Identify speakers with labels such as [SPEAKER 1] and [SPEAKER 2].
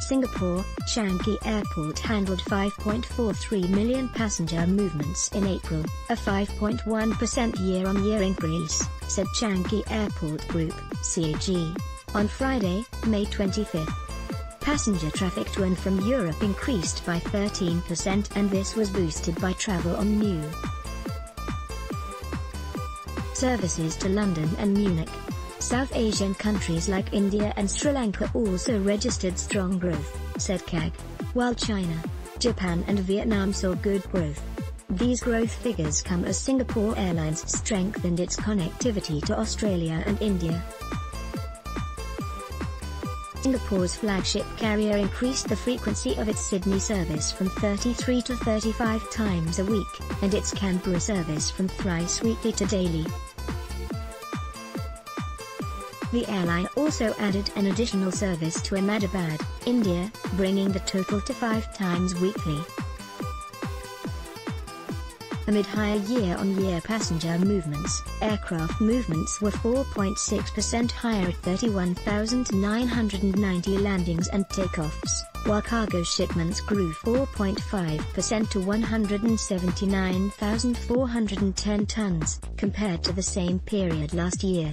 [SPEAKER 1] Singapore, Changi Airport handled 5.43 million passenger movements in April, a 5.1% year-on-year increase, said Changi Airport Group, CAG. On Friday, May 25. Passenger traffic to and from Europe increased by 13% and this was boosted by travel on new services to London and Munich. South Asian countries like India and Sri Lanka also registered strong growth, said CAG, while China, Japan and Vietnam saw good growth. These growth figures come as Singapore Airlines strengthened its connectivity to Australia and India. Singapore's flagship carrier increased the frequency of its Sydney service from 33 to 35 times a week, and its Canberra service from thrice weekly to daily. The airline also added an additional service to Ahmedabad, India, bringing the total to five times weekly. Amid higher year-on-year passenger movements, aircraft movements were 4.6% higher at 31,990 landings and takeoffs, while cargo shipments grew 4.5% to 179,410 tons, compared to the same period last year.